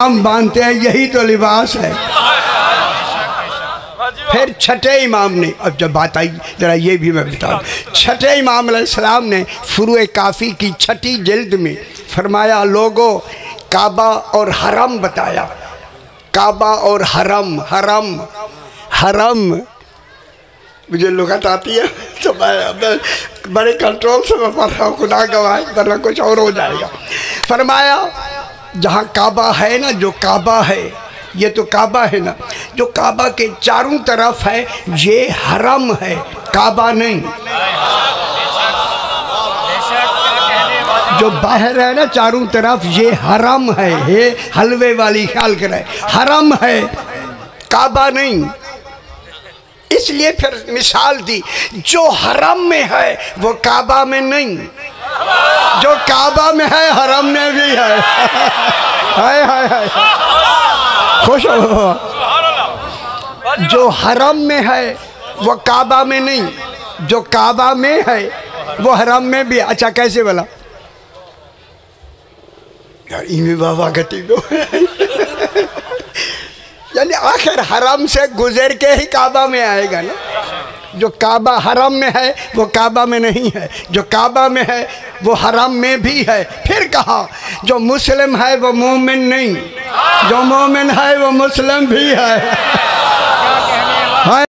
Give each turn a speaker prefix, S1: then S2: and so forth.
S1: हम बांधते हैं यही तो लिबास है। फिर छठे इमाम ने, अब जब बात आई, जरा ये भी मैं बता छठे इमाम सलाम ने फुरुए काफ़ी की छठी जल्द में फरमाया, लोगों, काबा और हरम बताया। काबा और हरम हरम हरम। मुझे लुगत आती है तो मैं बड़े कंट्रोल से मैं पढ़ रहा हूँ, खुदा गवाह वरना कुछ और हो जाएगा। फरमाया जहाँ काबा है ना, जो काबा है, ये तो काबा है ना, जो काबा के चारों तरफ़ है, ये हरम है, काबा नहीं। जो बाहर है ना, चारों तरफ़, ये हरम है, ये हलवे वाली ख्याल करे, हरम है, काबा नहीं। इसलिए फिर मिसाल दी, जो हरम में है, वो काबा में नहीं। जो काबा में है, हरम में भी है। हाय हाय हाय। खुश हो जो हरम में है, वो काबा में नहीं। जो काबा में है, वो हरम में भी अच्छा कैसे बोला? यार बाबा गति दो यानी आखिर हरम से गुजर के ही काबा में आएगा ना। जो काबा हराम में है, वो काबा में नहीं है। जो काबा में है, वो हराम में भी है। फिर कहा, जो मुस्लिम है, वो मोमिन नहीं। जो मोमिन है, वो मुस्लिम भी है।